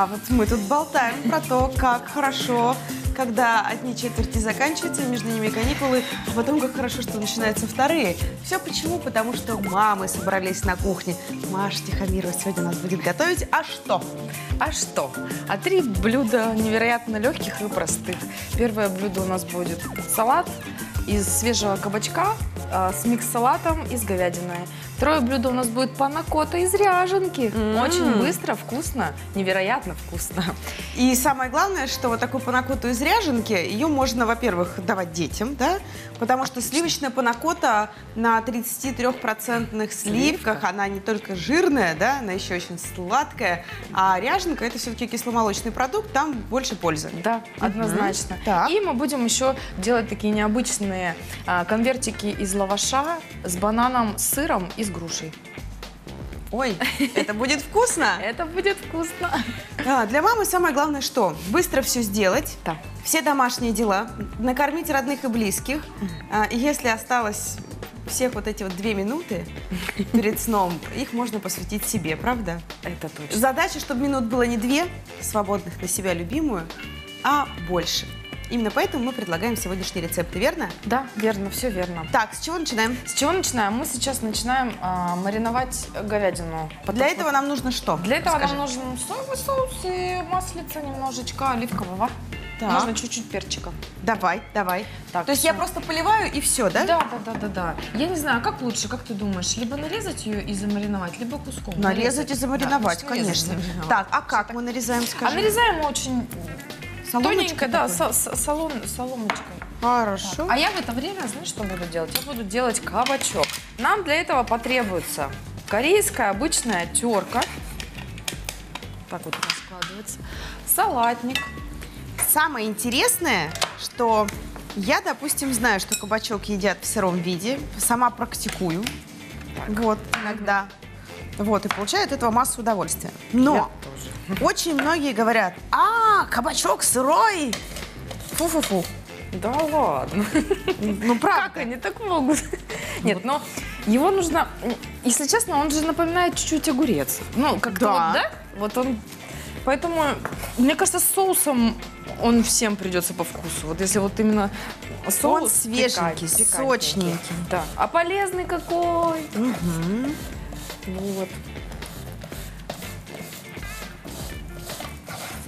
А вот мы тут болтаем про то, как хорошо, когда одни четверти заканчиваются, между ними каникулы, а потом как хорошо, что начинаются вторые. Все почему? Потому что мамы собрались на кухне. Маша Тихомирова сегодня нас будет готовить. А что? А что? А три блюда невероятно легких и простых. Первое блюдо у нас будет салат из свежего кабачка а, с микс-салатом и с говядиной. Второе блюдо у нас будет панакота из ряженки. М. Очень быстро, вкусно, невероятно вкусно. И самое главное, что вот такую панакоту из ряженки, ее можно, во-первых, давать детям, да, потому что сливочная панакота на 33% сливках, она не только жирная, да, она еще очень сладкая, а ряженка это все-таки кисломолочный продукт, там больше пользы. Да, однозначно. Так. И мы будем еще делать такие необычные а, конвертики из лаваша с бананом, с сыром и с грушей. Ой, это будет вкусно. Это будет вкусно. А, Для мамы самое главное что? Быстро все сделать, Да. все домашние дела, накормить родных и близких. А, Если осталось всех вот эти вот две минуты перед сном, их можно посвятить себе, правда? Это точно. Задача, чтобы минут было не две, свободных на себя любимую, а больше. Именно поэтому мы предлагаем сегодняшние рецепты, верно? Да, верно, все верно. Так, с чего начинаем? С чего начинаем? Мы сейчас начинаем а, мариновать говядину. Для Потому- этого нам нужно что? Для этого Скажи. нам нужен соевый соус и маслица немножечко оливкового. Так. Можно чуть-чуть перчика. Давай, давай. Так, То есть всё. я просто поливаю и все, да? Да, да, да, да, да. Я не знаю, как лучше, как ты думаешь, либо нарезать ее и замариновать, либо куском. Нарезать и замариновать, Да, нарезать, конечно. замариновать. Так, а как мы нарезаем, скажи? А нарезаем очень Тоненько, да, такой? со- со- солом, соломочкой. Хорошо. А я в это время, знаешь, что буду делать? Я буду делать кабачок. Нам для этого потребуется корейская обычная терка. Так вот раскладывается. Салатник. Самое интересное, что я, допустим, знаю, что кабачок едят в сыром виде, сама практикую. Вот, иногда. Вот, и получаю от этого массу удовольствия. Но Я тоже. Очень многие говорят, а, кабачок сырой. Фу-фу-фу. Да ладно. Ну, Как правда. они так могут? Нет, но его нужно... Если честно, он же напоминает чуть-чуть огурец. Ну, как-то Да. вот, да? Вот он... Поэтому, мне кажется, с соусом он всем придется по вкусу. Вот если вот именно соус... Он свеженький, пикантненький. сочненький. Да. А полезный какой. Мгм. Вот.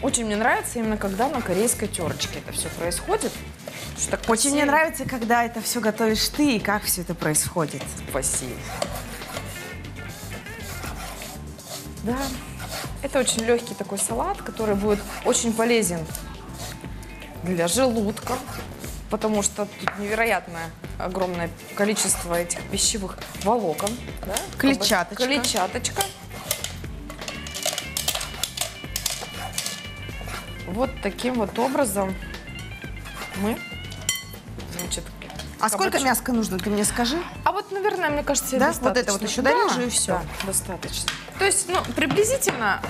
Очень мне нравится именно когда на корейской терочке это все происходит. Что так Очень мне нравится, когда это все готовишь ты и как все это происходит. Спасибо. Да, это очень легкий такой салат, который будет очень полезен для желудка, потому что тут невероятное огромное количество этих пищевых волокон. Да? Клетчаточка. Клетчаточка. Вот таким вот образом мы, значит, А сколько кабачок- мяска нужно, ты мне скажи? а вот, наверное, мне кажется, Да? достаточно. Вот это вот еще дорежу, и всё. Да, достаточно. То есть, ну, приблизительно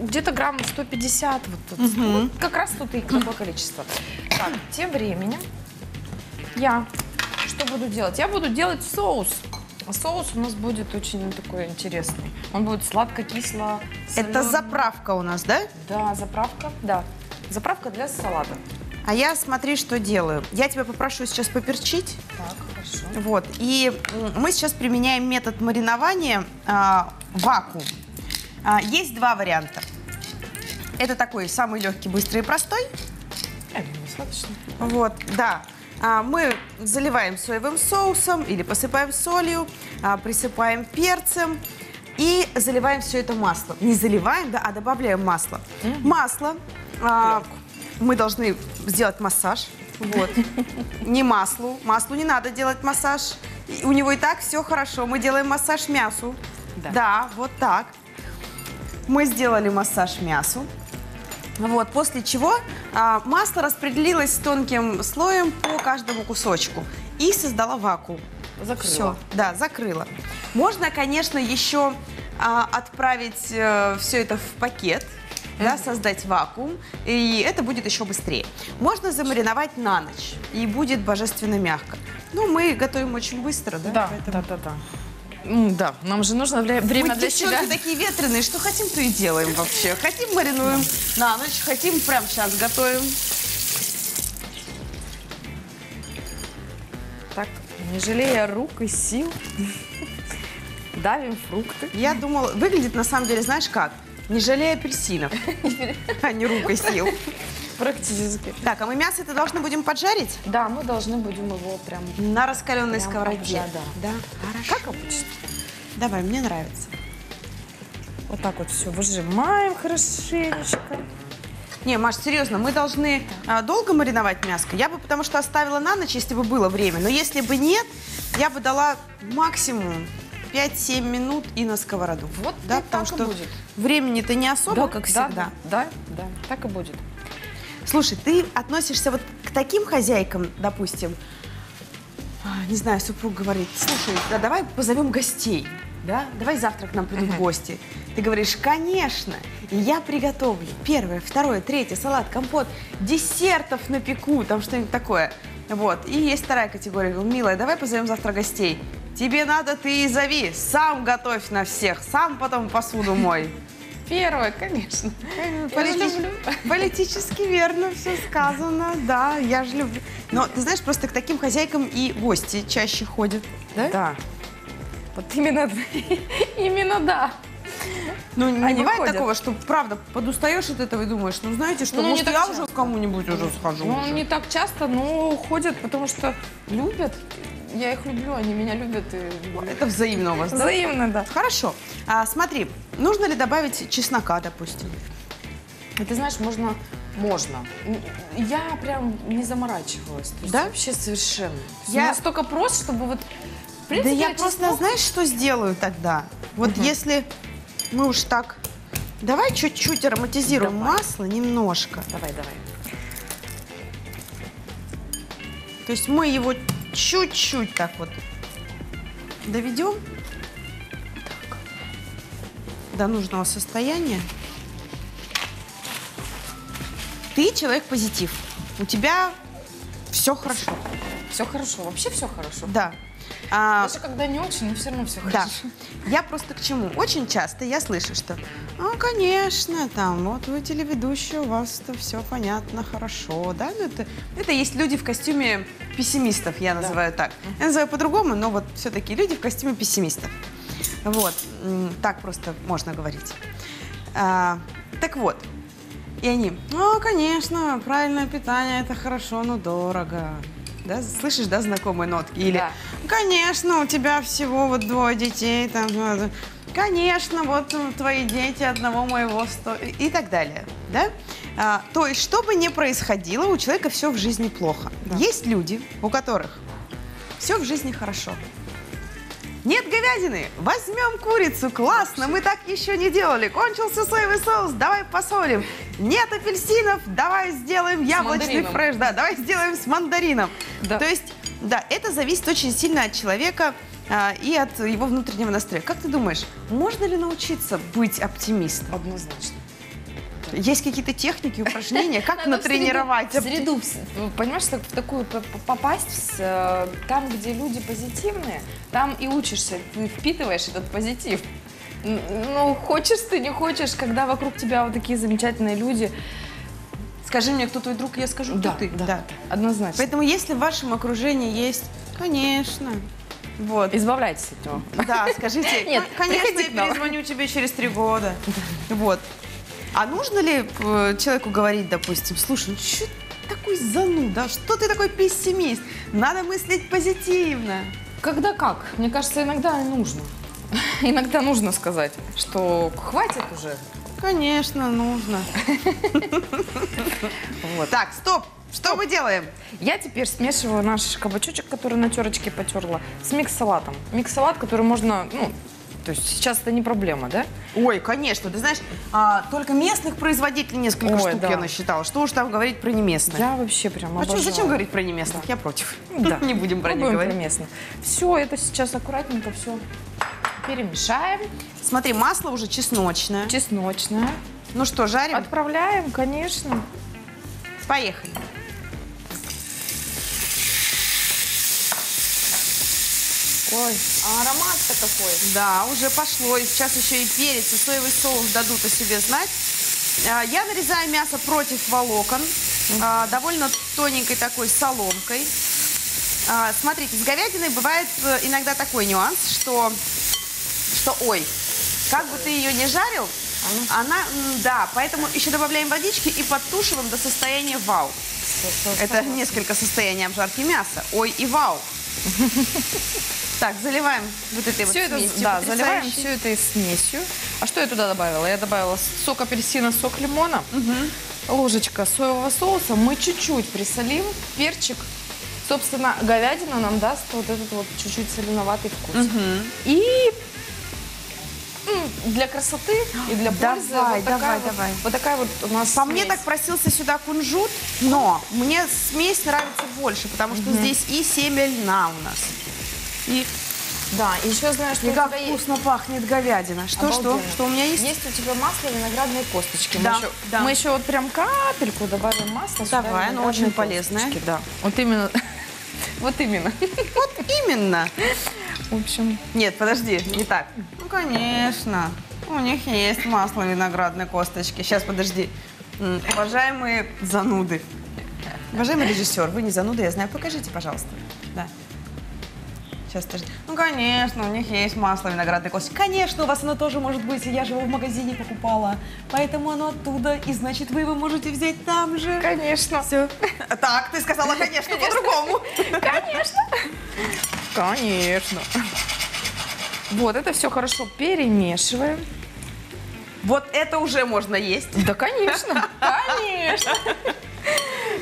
где-то грамм 150, вот тут. Мгм. Вот как раз тут и такое количество. Так, тем временем я что буду делать? Я буду делать соус. А Соус у нас будет очень такой интересный. Он будет сладко-кисло. Это заправка у нас, да? Да, заправка, да. Заправка для салата. А я смотри, что делаю. Я тебя попрошу сейчас поперчить. Так, хорошо. Вот. И мы сейчас применяем метод маринования а, вакуум. А, есть два варианта. Это такой самый легкий, быстрый и простой. Это достаточно. Вот, да. А, мы заливаем соевым соусом или посыпаем солью, а, присыпаем перцем и заливаем все это маслом. Не заливаем, да, а добавляем масло. Масло. а, мы должны сделать массаж. Вот. Не маслу. Маслу не надо делать массаж. У него и так все хорошо. Мы делаем массаж мясу. Да. Да, вот так. Мы сделали массаж мясу. Вот, после чего а, масло распределилось тонким слоем по каждому кусочку и создала вакуум. Закрыла. Все, да, закрыла. Можно, конечно, еще а, отправить все это в пакет, да, создать вакуум, и это будет еще быстрее. Можно замариновать на ночь, и будет божественно мягко. Ну, мы готовим очень быстро, да? Да, поэтому- да, да, да. Да, нам же нужно вре- время Мы для себя. такие ветреные, что хотим, то и делаем вообще. Хотим маринуем на ночь, хотим прямо сейчас готовим. Так, не жалея рук и сил, давим фрукты. Я думала, выглядит на самом деле, знаешь как? Не жалея апельсинов, а не рук и сил. Практически. Так, а мы мясо это должны будем поджарить Да, мы должны будем его прям... на раскаленной Прям сковороде. да. да. Хорошо. Как обычно. Давай, мне нравится. Вот так вот все выжимаем хорошенечко. Не, Маш, серьезно, мы должны а, долго мариновать мяско. Я бы потому что оставила на ночь, если бы было время. Но если бы нет, я бы дала максимум 5-7 минут и на сковороду. Вот да, потому так и что будет. времени-то не особо, как да, всегда. Да, да, так и будет. Слушай, ты относишься вот к таким хозяйкам, допустим, а, не знаю, супруг говорит, слушай, да давай позовем гостей, да, давай завтра к нам придут гости. Ты говоришь, конечно, я приготовлю первое, второе, третье, салат, компот, десертов напеку, там что-нибудь такое. Вот, и есть вторая категория, говорю, милая, давай позовем завтра гостей. Тебе надо, ты и зови, сам готовь на всех, сам потом посуду мой. Первое, конечно. Люблю. Политически верно все сказано, да, я же люблю. Но ты знаешь, просто к таким хозяйкам и гости чаще ходят, да? Да. Вот именно, именно да. Ну, не Они бывает ходят. такого, что, правда, подустаешь от этого и думаешь, ну, знаете что, Ну, может, я часто. уже к кому-нибудь уже схожу. Ну, уже. не так часто, но ходят, потому что любят. Я их люблю, они меня любят. И... Это взаимно у вас, да? Взаимно, да. Хорошо. А, смотри, нужно ли добавить чеснока, допустим? Ты знаешь, можно, можно. Я прям не заморачивалась. Да? Вообще совершенно. Я- Я настолько прост, чтобы вот... В Да принципе, я просто, чеснок- знаешь, что сделаю тогда? Вот если мы уж так... Давай чуть-чуть ароматизируем Давай. масло, немножко. Давай, давай. То есть мы его чуть-чуть так вот доведем Так. до нужного состояния. Ты человек позитив. У тебя все хорошо. Все хорошо, вообще все хорошо. Да. А, Даже когда не очень, но все равно все да. хорошо. Я просто к чему? Очень часто я слышу, что, ну, конечно, там, вот вы телеведущие, у вас-то все понятно, хорошо, да? Ну, это, это есть люди в костюме пессимистов, я называю так. Я называю по-другому, но вот все-таки люди в костюме пессимистов. Вот, так просто можно говорить. А, так вот, и они, ну, конечно, правильное питание, это хорошо, но дорого. Да, слышишь, да, знакомые нотки? Или, Да. конечно, у тебя всего вот двое детей, там, э, конечно, вот э, твои дети одного моего сто... и так далее, да? А, то есть, что бы ни происходило, у человека все в жизни плохо. Есть люди, у которых все в жизни хорошо. Нет говядины, возьмем курицу, классно, мы так еще не делали. Кончился соевый соус, давай посолим. Нет апельсинов, давай сделаем яблочный фреш, да, давай сделаем с мандарином. Да. То есть, да, это зависит очень сильно от человека а, и от его внутреннего настроя. Как ты думаешь, можно ли научиться быть оптимистом? Однозначно. Есть какие-то техники, упражнения, как Надо натренировать? В среду, в понимаешь, в такую попасть, э, там, где люди позитивные, там и учишься, ты впитываешь этот позитив. Ну, хочешь ты, не хочешь, когда вокруг тебя вот такие замечательные люди. Скажи мне, кто твой друг, я скажу, кто ты. да, однозначно. Поэтому, если в вашем окружении есть, конечно, вот. Избавляйтесь от него. Да, скажите, Нет, «Кон- конечно, я к нам». перезвоню тебе через три года. Вот. А нужно ли э, человеку говорить, допустим, слушай, ну что ты такой зануда, что ты такой пессимист? Надо мыслить позитивно. Когда как? Мне кажется, иногда нужно. Иногда нужно сказать, что хватит уже. Конечно, нужно. Вот. Так, стоп, что мы делаем? Я теперь смешиваю наш кабачочек, который на терочке потерла, с микс-салатом. Микс-салат, который можно, ну, То есть сейчас это не проблема, да? Ой, конечно, ты знаешь, а, только местных производителей несколько Ой, штук да. я насчитала. Что уж там говорить про неместных. Я вообще прям А что, зачем говорить про неместных? Я против. Да. Не будем про них говорить. про местных. Все, это сейчас аккуратненько все перемешаем. Смотри, масло уже чесночное. Чесночное. Ну что, жарим? Отправляем, конечно. Поехали. Ой, а аромат-то какой. Да, уже пошло. И сейчас еще и перец, и соевый соус дадут о себе знать. А, Я нарезаю мясо против волокон, а, довольно тоненькой такой соломкой. А, Смотрите, с говядиной бывает э, иногда такой нюанс, что, что ой, как бы ты ее не жарил, она, да, поэтому еще добавляем водички и подтушиваем до состояния вау. Это несколько состояний обжарки мяса. Ой и вау. Так, заливаем вот этой вот Все это, смесью да, заливаем все это смесью. А что я туда добавила? Я добавила сок апельсина, сок лимона, ложечка соевого соуса. Мы чуть-чуть присолим, перчик. Собственно, говядина нам даст вот этот вот чуть-чуть соленоватый вкус. И м, для красоты и для пользы Давай, вот, такая давай, вот, давай. вот такая вот у нас По мне смесь. так просился сюда кунжут, но мне смесь нравится больше, потому что здесь и семя льна у нас. И, Да, и еще знаешь, что и как тебя есть- вкусно пахнет говядина. Что, что? Обалденно. Что у меня есть? Есть у тебя масло виноградные косточки. Да, мы, еще, да. мы еще вот прям капельку добавим масла. Давай, оно очень полезное. Да. Вот именно. Вот именно. Вот именно. В общем, Нет, подожди, не так. Ну, конечно. У них есть масло виноградной косточки. Сейчас, подожди. Уважаемые зануды. Уважаемый режиссер, вы не зануда, я знаю. Покажите, пожалуйста. Да. Сейчас, подожди. Ну, конечно, у них есть масло виноградной косточки. Конечно, у вас оно тоже может быть. Я же его в магазине покупала. Поэтому оно оттуда. И значит, вы его можете взять там же. конечно. Все. Так, ты сказала, конечно, по-другому. Конечно. Конечно. Вот, это все хорошо перемешиваем. Вот это уже можно есть. Да, конечно. Конечно.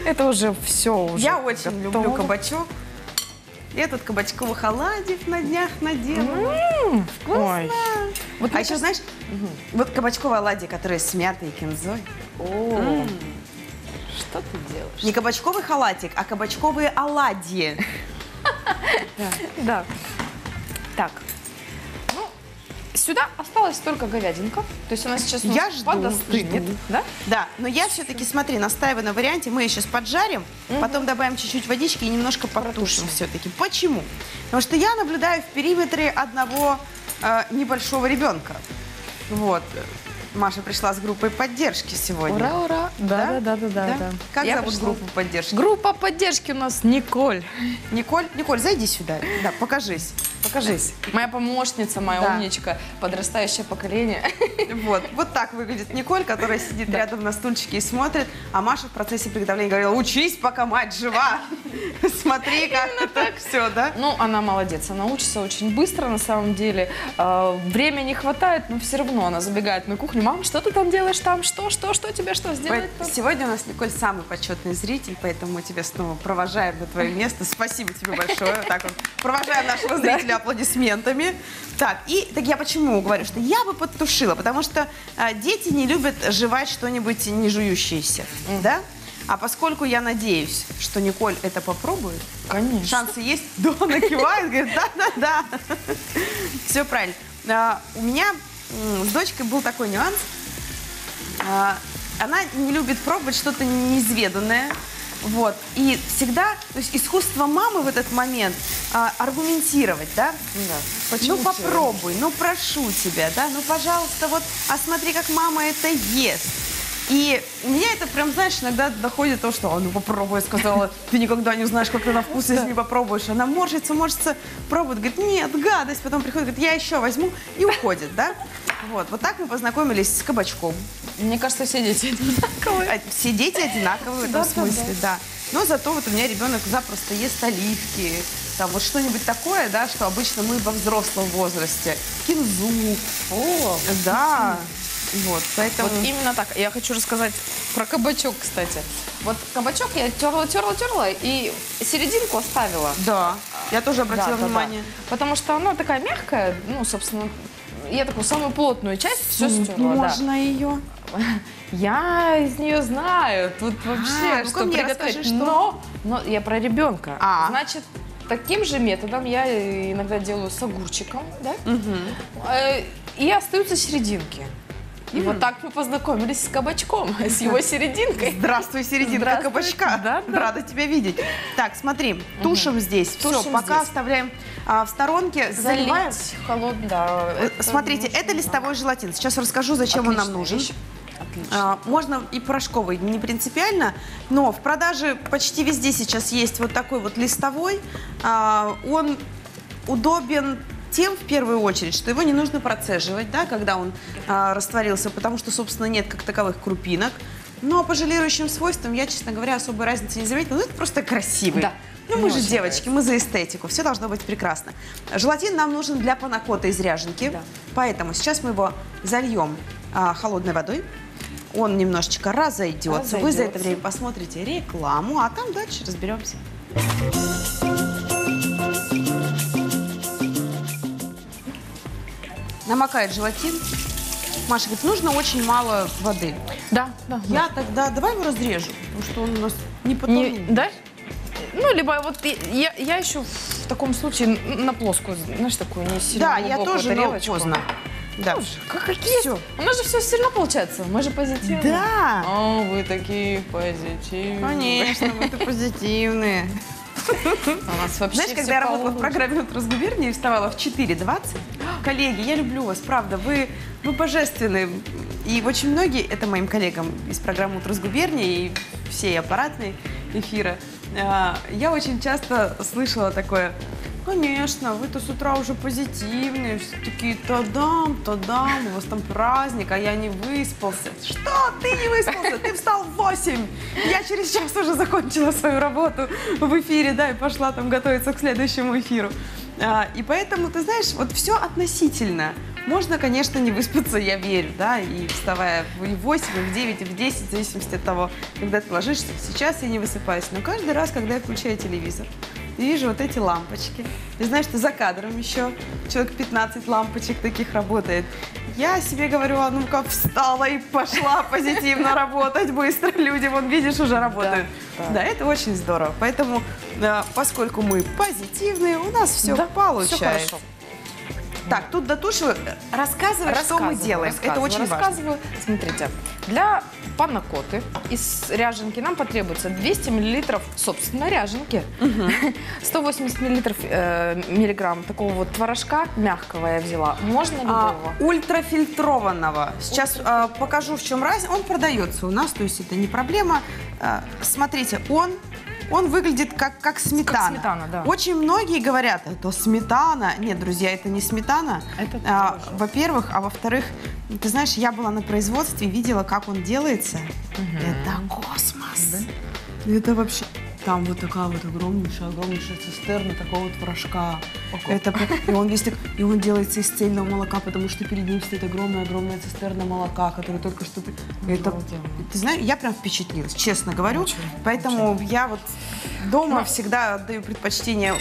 Это уже все уже Я очень люблю кабачок. Этот кабачковый халадик на днях надела. М, Ой. Вот а еще, знаешь, вот кабачковые оладьи, которые с мятой и кинзой. О, Что ты делаешь? Не кабачковый халатик, а кабачковые оладьи. Да. Так. Сюда осталась только говядинка. То есть она сейчас у нас Я жду, подостынет. жду. Да? Да, но я все-таки, смотри, настаиваю на варианте, мы ее сейчас поджарим, потом добавим чуть-чуть водички и немножко протушим все-таки. Почему? Потому что я наблюдаю в периметре одного э, небольшого ребенка. Вот. Маша пришла с группой поддержки сегодня. Ура, ура. Да, да, да, да, да. да. Как Я зовут пришла. группу поддержки? Группа поддержки у нас Николь. Николь, Николь, зайди сюда. Да, покажись. Покажись. Моя помощница, моя Да. умничка, подрастающее поколение. Вот, вот так выглядит Николь, которая сидит рядом на стульчике и смотрит, а Маша в процессе приготовления говорила, учись, пока мать жива. Смотри, как так все, да? Ну, она молодец, она учится очень быстро на самом деле. Э, Времени не хватает, но все равно она забегает на кухню. Мам, что ты там делаешь там? Что, что, что тебе что сделать? Сегодня у нас, Николь, самый почетный зритель, поэтому мы тебя снова провожаем на твое место. Спасибо тебе большое. Так вот, провожаем нашего зрителя аплодисментами. Так, и так я почему говорю, что я бы подтушила, потому что а, дети не любят жевать что-нибудь не жующееся, да? А поскольку я надеюсь, что Николь это попробует, Конечно. шансы есть? Да, она кивает, говорит, да-да-да. Все правильно. А, У меня с дочкой был такой нюанс. А, Она не любит пробовать что-то неизведанное. Вот. И всегда, то есть искусство мамы в этот момент а, аргументировать, да? Почему ну попробуй, ну прошу тебя, да, ну пожалуйста, вот, а смотри, как мама это ест. И меня это прям, знаешь, иногда доходит до того, что, а ну попробуй, я сказала, ты никогда не узнаешь, как это на вкус, если не попробуешь. Она морщится, морщится, пробует, говорит, нет, гадость, потом приходит, говорит, я еще возьму и уходит, да? Вот, вот так мы познакомились с кабачком. Мне кажется, все дети одинаковые. А Все дети одинаковые в этом смысле, да. Но зато вот у меня ребенок запросто ест оливки, там вот что-нибудь такое, да, что обычно мы во взрослом возрасте. Кинзу. О, Да. Вот, поэтому... Вот именно так. Я хочу рассказать про кабачок, кстати. Вот кабачок я терла, терла, терла и серединку оставила. Да, я тоже обратила Да, да, да. внимание. Потому что она такая мягкая, ну, собственно, я такую самую плотную часть все стерла, да. Можно ее. Я из нее знаю. Тут вообще, ну-ка что мне приготовить. расскажи, что? Но, но я про ребенка. А. Значит, таким же методом я иногда делаю с огурчиком, да? Э, И остаются серединки. И вот так мы познакомились с кабачком, с его серединкой. Здравствуй, серединка Здравствуй. кабачка. Да, да. Рада тебя видеть. Так, смотри, тушим здесь. Все, пока здесь. оставляем а, в сторонке. Заливаем. Холодно, да. Э, это Смотрите, нужно, это листовой желатин. Сейчас расскажу, зачем он нам нужен. вещь. Отлично. А, Можно и порошковый, не принципиально, но в продаже почти везде сейчас есть вот такой вот листовой. А, Он удобен тем, в первую очередь, что его не нужно процеживать, да, когда он а, растворился, потому что, собственно, нет как таковых крупинок. Но по желирующим свойствам я, честно говоря, особой разницы не заметила. Ну, это просто красивый. Да. Ну, мы же девочки, мы за эстетику. Все должно быть прекрасно. Желатин нам нужен для панакота из ряженки. Да. Поэтому сейчас мы его зальем а, холодной водой. Он немножечко разойдется. Вы за это Разойдется. время посмотрите рекламу, а там дальше разберемся. Намокает желатин. Маша говорит, нужно очень мало воды. Да, да. Я тогда, давай его разрежу, потому что он у нас не Не- потонул. да? Ну, либо вот я, я еще в таком случае на плоскую, знаешь, такую не сильно Да, я тоже, но тарелочку. поздно. Да. Ну, как какие? Всё. У нас же все все равно получается. Мы же позитивные. Да. О, вы такие позитивные. Конечно, мы-то позитивные. У нас вообще Знаешь, когда я работала в программе «Утро с губернией» и вставала в 4.20, коллеги, я люблю вас, правда, вы, вы божественны. И очень многие, это моим коллегам из программы «Утро с губернией» и всей аппаратной эфира, а, я очень часто слышала такое, конечно, вы-то с утра уже позитивные, все такие, та-дам, та-дам, у вас там праздник, а я не выспался. Что? Ты не выспался? Ты встал в 8. Я через час уже закончила свою работу в эфире, да, и пошла там готовиться к следующему эфиру. А, И поэтому, ты знаешь, вот все относительно. Можно, конечно, не выспаться, я верю, да, и вставая в и в 8, и в 9, и в 10, в зависимости от того, когда ты ложишься. Сейчас я не высыпаюсь, но каждый раз, когда я включаю телевизор, и вижу вот эти лампочки. И знаешь, что за кадром еще человек 15 лампочек таких работает. Я себе говорю, а ну-ка встала и пошла позитивно работать быстро. Люди, вон, видишь, уже работают. да. Да, это очень здорово. Поэтому, э, поскольку мы позитивные, у нас все Да, получается. всё хорошо. Так, тут дотушиваю. Рассказывай, что мы делаем. Это рассказываю, очень важно. рассказываю. Смотрите, для панакоты из ряженки нам потребуется 200 миллилитров, собственно, ряженки, 180 миллилитров, э, миллиграмм такого вот творожка мягкого я взяла. Можно А, любого. ультрафильтрованного. Сейчас а, покажу, в чем разница. Он продается у нас, то есть это не проблема. А, смотрите, он, он выглядит как, как сметана. сметана, да. Очень многие говорят, это сметана. Нет, друзья, это не сметана. Это А. Во-первых, а во-вторых, ты знаешь, я была на производстве, видела, как он делается. Это космос. Это вообще... Там вот такая вот огромнейшая, огромнейшая цистерна такого творожка. Это, прям- и он весь так, и он делается из цельного молока, потому что перед ним стоит огромная-огромная цистерна молока, которая только что... при- Это, ты знаешь, я прям впечатлилась, честно говорю. Поэтому я вот дома всегда отдаю предпочтение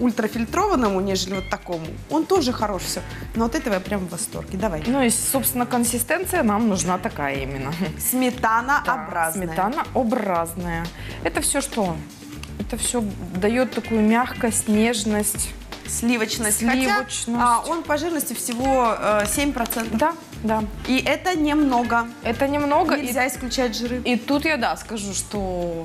ультрафильтрованному, нежели вот такому. Он тоже хорош все. Но от этого я прям в восторге. Давай. Ну и, собственно, консистенция нам нужна такая именно. Сметанообразная. Сметанообразная. Это все что? Это все дает такую мягкость, нежность. Сливочность. Сливочность. Хотя а, он по жирности всего э, 7%. Да, да. И это немного. Это немного. и- Нельзя исключать жиры. И, тут я, да, скажу, что...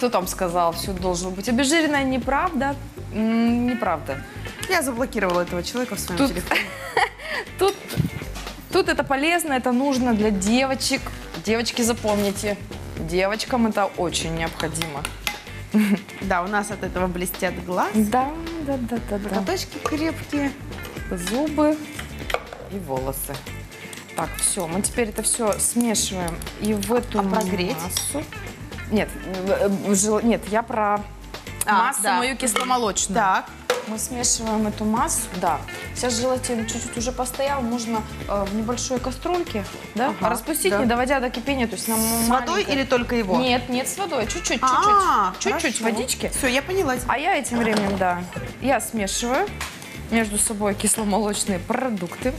Кто там сказал, все должно быть обезжиренное? Неправда. М, Неправда. Я заблокировала этого человека в своем Тут- телефоне. Тут, тут это полезно, это нужно для девочек. Девочки, запомните, девочкам это очень необходимо. Да, у нас от этого блестят глаз. Да, да, да, да. Ноготочки крепкие. Зубы и волосы. Так, все, мы теперь это все смешиваем и в эту А прогреть? массу. Нет, э, э, жел- нет, я про А, массу да. мою кисломолочную. Так. Мы смешиваем эту массу, да. Сейчас желатин чуть-чуть уже постоял, можно э, в небольшой кастрюльке, да, Ага, распустить, да. не доводя до кипения, то есть нам С водой или только его? Нет, нет, с водой, чуть-чуть, чуть-чуть, А, чуть-чуть водички. Все, я поняла. А я этим временем, да, я смешиваю между собой кисломолочные продукты.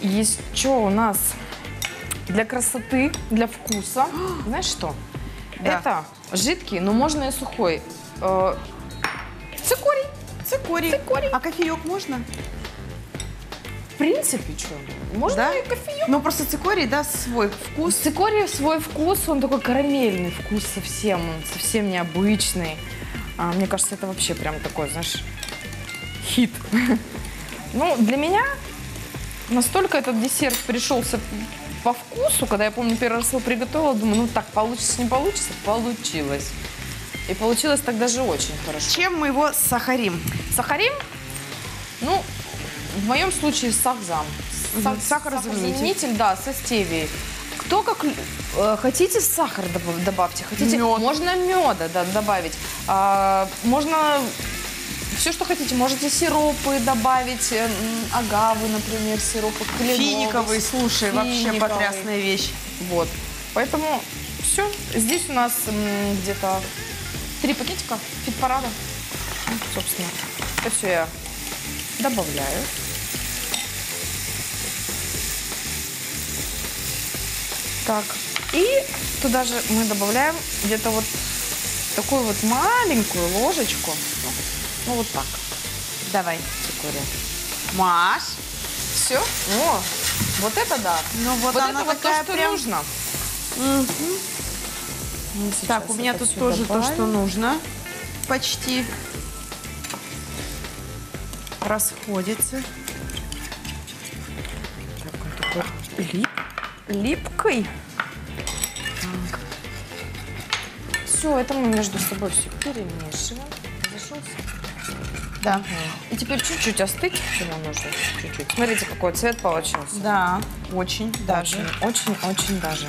Еще у нас для красоты, для вкуса. Знаешь что? Да. Это жидкий, но можно и сухой. Э, цикорий. Цикорий. Цикорий. А кофеек можно? В принципе, что? Можно Да? и кофеек. Ну, просто цикорий даст свой вкус. У цикория свой вкус, он такой карамельный вкус совсем, он совсем необычный. А, мне кажется, это вообще прям такой, знаешь, хит. Ну, для меня настолько этот десерт пришелся по вкусу, когда я помню, первый раз его приготовила, думаю, ну так, получится, не получится, получилось. И получилось так даже очень хорошо. Чем мы его сахарим? Сахарим, ну, в моем случае с сахзам. Мгм, Са- сахарозаменитель. сахарозаменитель, да, со стевией. Кто как э, хотите сахар добав- добавьте, хотите Мёд. можно меда да, добавить, А, можно все, что хотите, можете сиропы добавить, э, агавы, например, сиропы, кленовый, Финиковый, слушай, вообще финиковый. потрясная вещь. Вот, поэтому все. Здесь у нас где-то три пакетика фитпарада. Ну, собственно, это все я добавляю. Так, и туда же мы добавляем где-то вот такую вот маленькую ложечку. Ну, вот так. Давай. цикория. Маш. Все? О, вот это да. Ну вот, Вот она это вот то, что прям... нужно. Мы Так, у меня тут тоже то, что добавим. нужно. Почти. Расходится. Так, он такой лип, липкий. Все, это мы между собой все перемешиваем. Да. И теперь чуть-чуть остыть нам нужно. Чуть-чуть. Смотрите, какой цвет получился. Да, очень даже. Очень, очень, очень даже.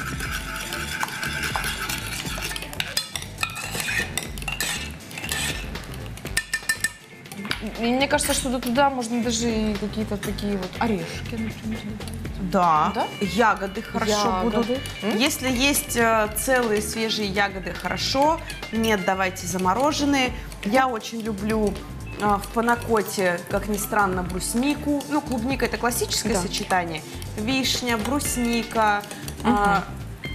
И мне кажется, что туда можно даже и какие-то такие вот орешки, например, добавить. Да. Да? Ягоды хорошо Ягоды. будут. М? Если есть э, целые свежие ягоды, хорошо. Нет, давайте замороженные. Я очень люблю в панакоте, как ни странно, бруснику. Ну, клубника это классическое Да. сочетание. Вишня, брусника, э,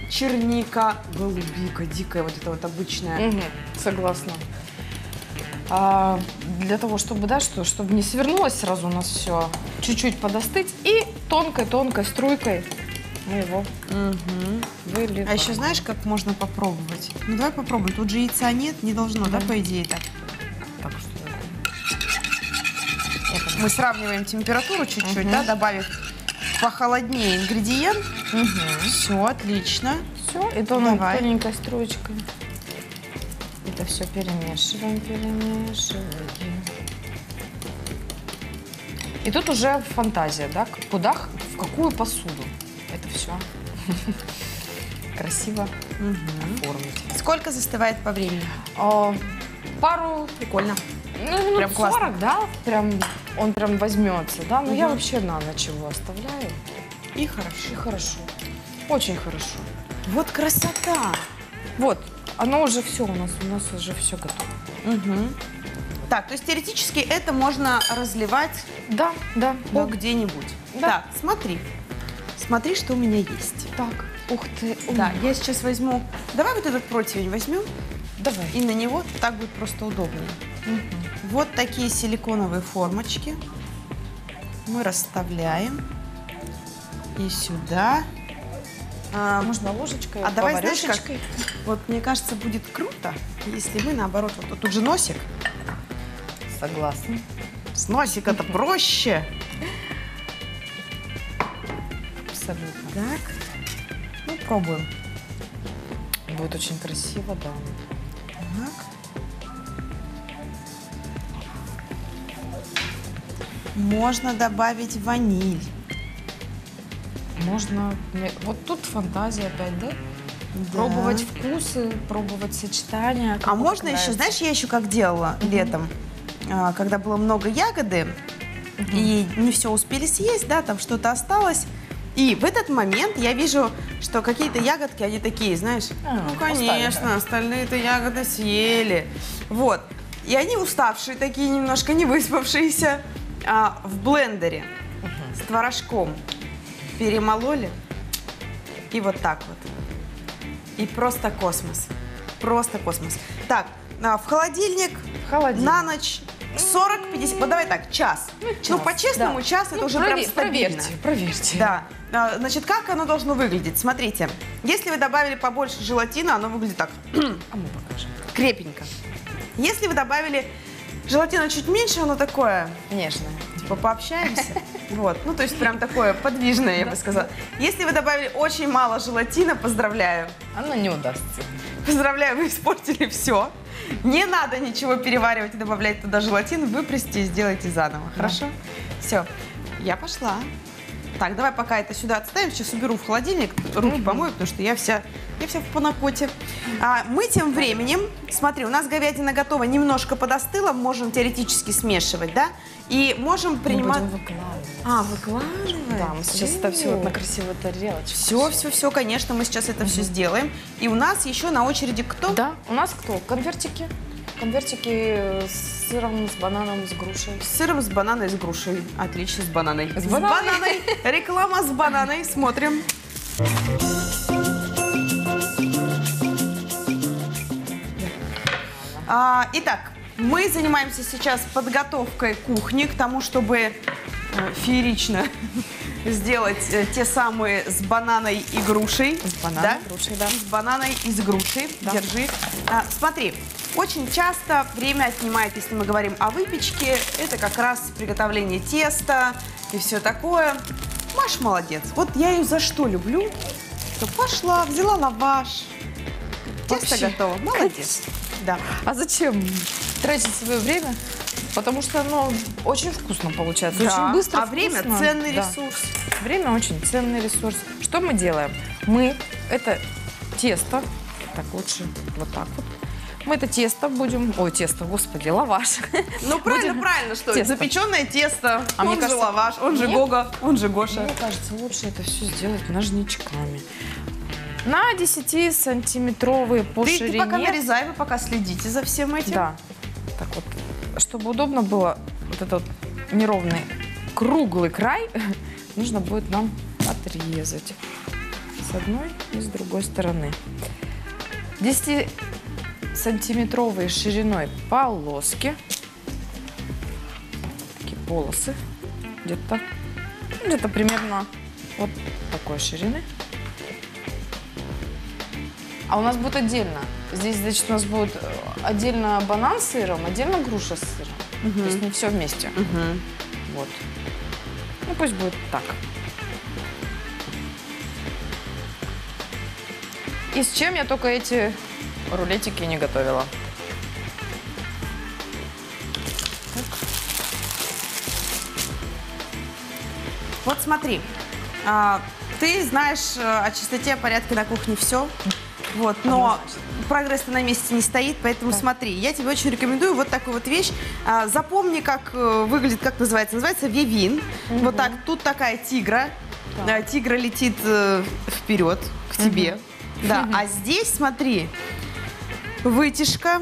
черника, голубика, дикая вот эта вот обычная. Мгм, согласна. А, для того, чтобы, да, что, чтобы не свернулось сразу у нас все, чуть-чуть подостыть и тонкой-тонкой струйкой мы его Мгм. выливаем. А еще знаешь, как можно попробовать? Ну давай попробуем. Тут же яйца нет, не должно, да, Да. по идее. Так, Мы сравниваем температуру чуть-чуть, Мгм. да, добавив похолоднее ингредиент. Все, отлично. Все, и тон- Давай. тоненькой струечкой. Это все перемешиваем, перемешиваем. И тут уже фантазия, да, куда, в какую посуду это все красиво оформить. Сколько застывает по времени? А, пару, Прикольно. Ну, минут Прям классно. 40, да, прям, он прям возьмется, да, но я Мгм. вообще на ночь его оставляю, И хорошо. и хорошо, очень хорошо. Вот красота. Вот, оно уже все у нас, у нас уже все готово. Мгм. Так, то есть теоретически это можно разливать Да, да, по да. где-нибудь. Да. Так, смотри. Смотри, что у меня есть. Так, ух ты, Да, я сейчас возьму... Давай вот этот противень возьмем, давай. и на него так будет просто удобнее. Вот такие силиконовые формочки мы расставляем. И сюда. А, Можно ложечкой, А давай, знаешь, как? Вот мне кажется, будет круто, если мы наоборот, вот тут же носик. Согласна. С носика-то проще. Абсолютно. Так. Ну, пробуем. Будет очень красиво, да. Можно добавить ваниль. Можно, вот тут фантазия опять, да? Да. Пробовать вкусы, пробовать сочетания. А можно как еще, нравится. знаешь, я еще как делала летом, а, когда было много ягоды, и не все успели съесть, да, там что-то осталось. И в этот момент я вижу, что какие-то ягодки, они такие, знаешь, А, ну, конечно, устали. остальные-то ягоды съели. Вот. И они уставшие такие немножко, не выспавшиеся, а, в блендере с творожком. перемололи. И вот так вот. И просто космос. Просто космос. Так, а, в холодильник, В холодильник. на ночь 40-50, вот давай так, час. Ну, час, по-честному, да. час это Ну, уже прям прове- стабильно. Проверьте, проверьте. Да. А, Значит, как оно должно выглядеть? Смотрите, если вы добавили побольше желатина, оно выглядит так, А мы покажем. крепенько. Если вы добавили желатина чуть меньше, оно такое, Нежно. типа, пообщаемся. Вот, ну, то есть прям такое подвижное, я бы сказала. Если вы добавили очень мало желатина, поздравляю. Оно не удастся. Поздравляю, вы испортили все. Не надо ничего переваривать и добавлять туда желатин. Выпросите и сделайте заново. Хорошо? Все. Я пошла. Так, давай пока это сюда отставим. Сейчас уберу в холодильник, руки помою, потому что я вся, я вся в панакоте. А, мы тем временем, смотри, у нас говядина готова, немножко подостыла, можем теоретически смешивать, да? И можем принимать... Мы будем выкладывать. А, выкладывать? Да, мы сейчас это все вот на красивую тарелочку. Все, все, все, конечно, мы сейчас это все сделаем. И у нас еще на очереди кто? Да, у нас кто? Конвертики. Конвертики с сыром, с бананом, с грушей. С сыром, с бананой, с грушей. Отлично, с бананой. С бананой. Реклама с бананой. Смотрим. А, итак, мы занимаемся сейчас подготовкой кухни к тому, чтобы э, феерично сделать э, те самые с бананой и грушей. С бананом, Да? грушей, да. С бананой и с грушей. Да. Держи. А, смотри, очень часто время отнимает, если мы говорим о выпечке, это как раз приготовление теста и все такое. Маш молодец. Вот я ее за что люблю? Что пошла, взяла лаваш. Тесто Вообще, готово. Молодец. Да. А зачем тратить свое время? Потому что оно очень вкусно получается, Да. очень быстро, А время вкусно. ценный Да. ресурс. Время очень ценный ресурс. Что мы делаем? Мы это тесто, так лучше вот так вот. Мы это тесто будем, ой, тесто, господи, лаваш. Ну правильно, Будем- правильно, что Тесто. запеченное тесто, А он мне же кажется, лаваш, он же нет. Гога, он же Гоша. Мне кажется, лучше это все сделать ножничками. На 10-сантиметровые по Ты, ширине. ты пока нарезай, вы пока следите за всем этим. Да. Так вот, чтобы удобно было вот этот вот неровный круглый край, нужно будет нам отрезать с одной и с другой стороны. 10-сантиметровые шириной полоски, такие полосы, где-то, где-то примерно вот такой ширины. А у нас будет отдельно. Здесь, значит, у нас будет э, отдельно банан с сыром, отдельно груша с сыром. То есть не все вместе. Мгм. Вот. Ну, пусть будет так. И с чем я только эти рулетики не готовила. Вот смотри, а, ты знаешь э, о чистоте, о порядке на кухне все. Вот, но прогресс на месте не стоит, поэтому смотри, я тебе очень рекомендую вот такую вот вещь. А, запомни, как э, выглядит, как называется. Называется вивин. Вот так, тут такая тигра. Да, тигра летит э, вперед к тебе. Да, а здесь, смотри, вытяжка,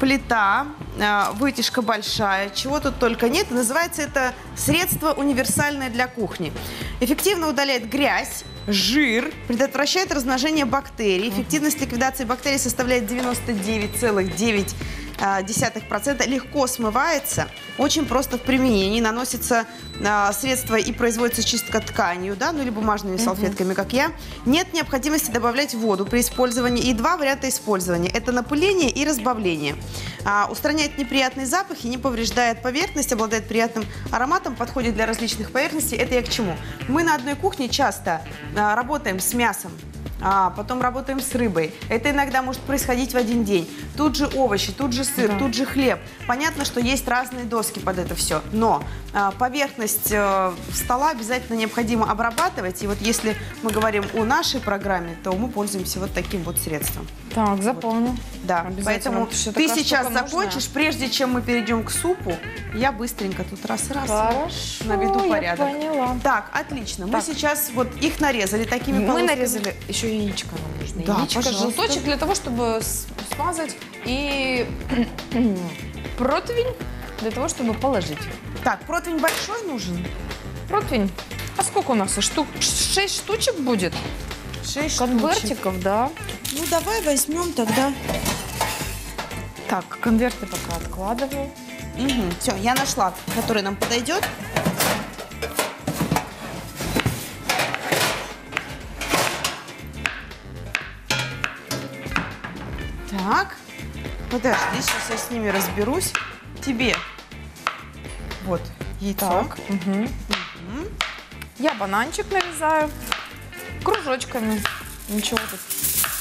плита, а, вытяжка большая, чего тут только нет. Называется это средство универсальное для кухни. Эффективно удаляет грязь, жир, предотвращает размножение бактерий. Эффективность ликвидации бактерий составляет 99,9%. А, десятых процента легко смывается, очень просто в применении, наносится а, средство и производится чистка тканью, да, ну или бумажными салфетками, как я. Нет необходимости добавлять воду при использовании и два варианта использования. Это напыление и разбавление. А, устраняет неприятные запахи, не повреждает поверхность, обладает приятным ароматом, подходит для различных поверхностей. Это я к чему? Мы на одной кухне часто а, работаем с мясом, а потом работаем с рыбой. Это иногда может происходить в один день. Тут же овощи, тут же сыр, Да. тут же хлеб. Понятно, что есть разные доски под это все, но а, поверхность э, стола обязательно необходимо обрабатывать. И вот если мы говорим о нашей программе, то мы пользуемся вот таким вот средством. Так, запомню. Да, Обязательно. поэтому ты сейчас закончишь, прежде чем мы перейдем к супу, я быстренько тут раз-раз наведу я порядок. поняла. Так, отлично. Мы Так. сейчас вот их нарезали такими Мы полосками. нарезали еще яичко нам нужно. Да, яичко, пожалуйста. желточек для того, чтобы смазать и противень для того, чтобы положить. Так, противень большой нужен? Противень А сколько у нас? Штук? Шесть штучек будет? Шесть штучек. Конвертиков, да. Ну, давай возьмем тогда. Так, конверты пока откладываю. Все, я нашла, который нам подойдет. Так, подожди, сейчас я с ними разберусь. Тебе вот яйцо. Так. мгм. Я бананчик нарезаю кружочками. Ничего тут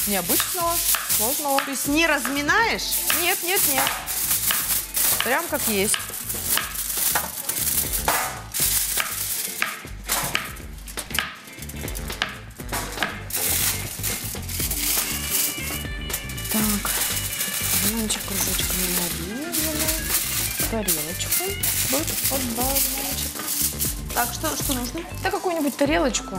необычного, сложного. То есть не разминаешь? Нет, нет, нет. Прям как есть. Тарелочку будет под бананчик. Так, что, что нужно? Да какую-нибудь тарелочку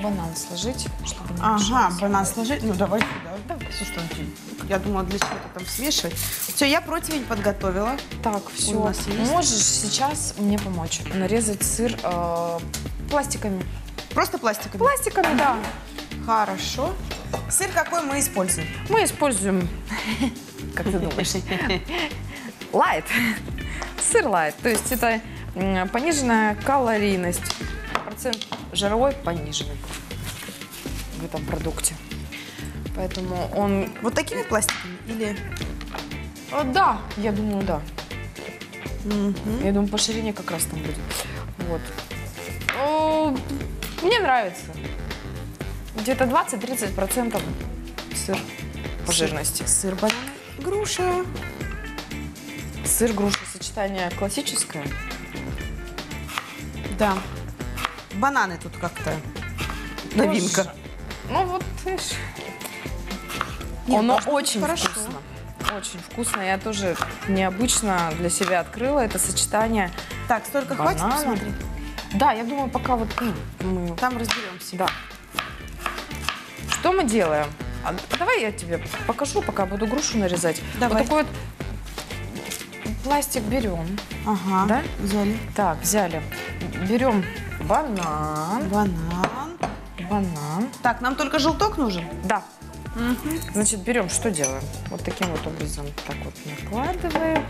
банан сложить, чтобы не Ага, мешался. банан сложить. Ну, давай сюда. Давай. Слушай? Я думала, для чего-то там смешивать. Все, я противень подготовила. Так, все. У нас есть? Можешь сейчас мне помочь нарезать сыр э, пластиками. Просто пластиковый. Пластиками, да. Хорошо. Сыр какой мы используем? Мы используем, как ты думаешь, лайт. Сыр лайт. То есть это пониженная калорийность. Процент жировой пониженный в этом продукте. Поэтому он... Вот такими пластиками или... э, Да, я думаю, да. Я думаю, по ширине как раз там будет. Вот. О, Мне нравится. Где-то 20-30% сыр по жирности. Сыр, банан, груша. Сыр, груша, сочетание классическое. Да. Бананы тут как-то новинка. Тоже. Ну вот, видишь, Нет, оно очень хорошо. вкусно. Очень вкусно. Я тоже необычно для себя открыла это сочетание. Так, столько хватит, Банана. посмотри. Да, я думаю, пока вот ну, мы... Там разберемся. Да. Что мы делаем? А давай я тебе покажу, пока буду грушу нарезать. Давай. Вот такой вот пластик берем. Ага, Да? взяли. Так, взяли. Берем банан. Банан. Банан. Так, нам только желток нужен? Да. Значит, берем, что делаем? Вот таким вот образом так вот накладываем.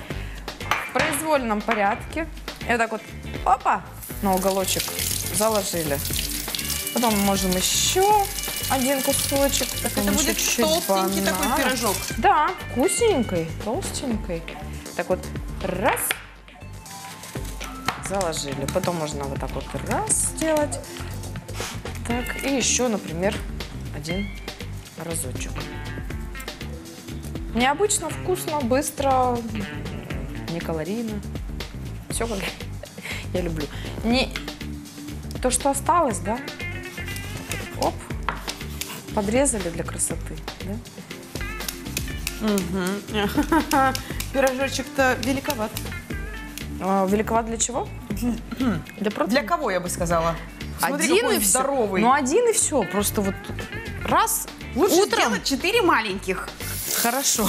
В произвольном порядке. И вот так вот, опа, на уголочек заложили. Потом можем еще один кусочек. потом Это будет чуть-чуть толстенький такой банана. пирожок. Да, вкусненький, толстенький. Так вот, раз. Заложили. Потом можно вот так вот раз сделать. Так, и еще, например, один разочек. Необычно, вкусно, быстро, не калорийно. Все как я люблю. Не то, что осталось, да? Оп, подрезали для красоты, да? Пирожочек-то великоват. А, великоват для чего? Для протеина? Для кого, я бы сказала? Смотри, один и все. здоровый. Ну, один и все. Просто вот раз Лучше утром. сделать четыре маленьких. Хорошо.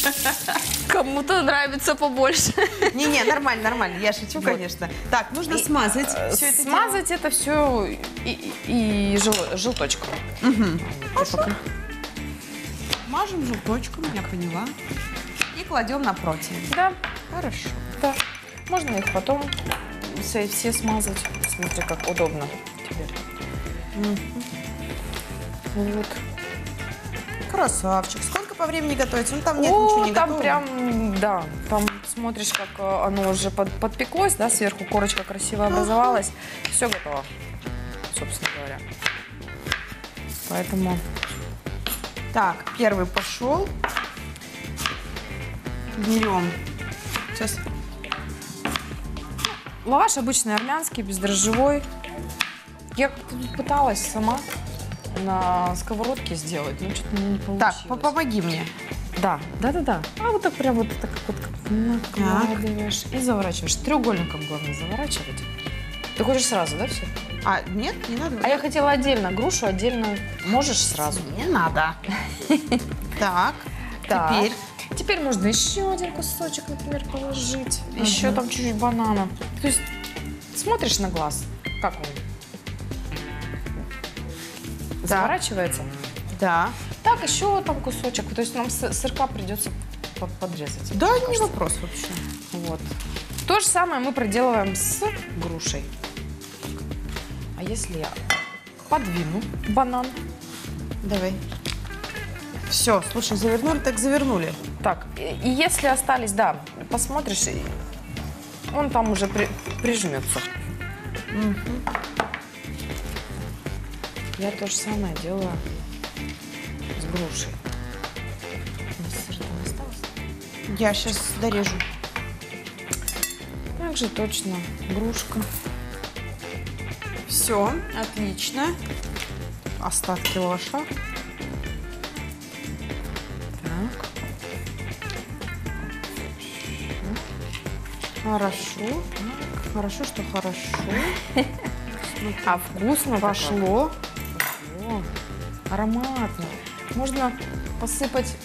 Кому-то нравится побольше. Не-не, нормально, нормально. Я шучу, конечно. Так, нужно смазать все это дело. Смазать это все и, и- и жел- желточком. Пока- Мажем желточком, я поняла. И кладем на противень. Да, Хорошо. да. Можно их потом все, все смазать. Смотри, как удобно тебе. Вот. Красавчик. Сколько по времени готовится? Ну, там нет О, ничего не там готового. прям, да, там смотришь, как э, оно уже под- подпеклось, да, сверху корочка красиво образовалась. Все готово, собственно говоря. Поэтому Так, первый пошел. Берем. Сейчас. лаваш обычный армянский, бездрожжевой. Я пыталась сама на сковородке сделать, но что-то не получилось. Так, по- помоги мне. Да, да, да, да. А вот так прям вот так вот накладываешь и заворачиваешь. Треугольником главное заворачивать. Ты хочешь сразу, да, все? А, нет, не надо. А я хотела отдельно грушу, отдельно можешь сразу. Не надо. Так, теперь Теперь можно еще один кусочек, например, положить. Еще там чуть-чуть банана. То есть смотришь на глаз, как он заворачивается. Да. Так, еще там кусочек. То есть нам сырка придется по- подрезать. Да, не вопрос вообще. Вот. То же самое мы проделываем с грушей. А если я подвину банан? Давай. Все, слушай, завернули, так завернули. Так, и, и если остались, да, посмотришь, и он там уже при- прижмется. Я то же самое делаю с грушей. Я сейчас дорежу. Также точно грушка. Все, отлично. Остатки лаваша. Так. Хорошо. Хорошо, что хорошо. А вкусно Пошло. О, ароматно. Можно посыпать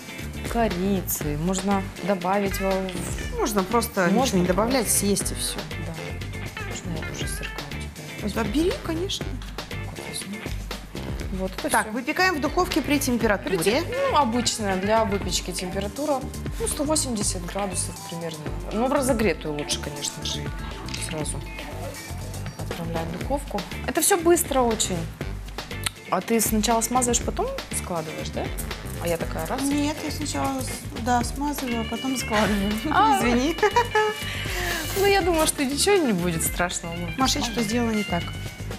корицей, можно добавить Можно просто Можно не добавлять, съесть и все. Тебя Бери, конечно. вот это Так, всё. выпекаем в духовке при температуре. Прите- Ну, обычная для выпечки температура, ну, 180 градусов примерно. Ну, в разогретую лучше, конечно же, сразу отправлять в духовку. Это все быстро очень. А ты сначала смазываешь, потом складываешь, да? А я такая раз. Нет, я сначала да, смазываю, а потом складываю. А. Извини. Ну, я думаю, что ничего не будет страшного. Маша, что сделала не так?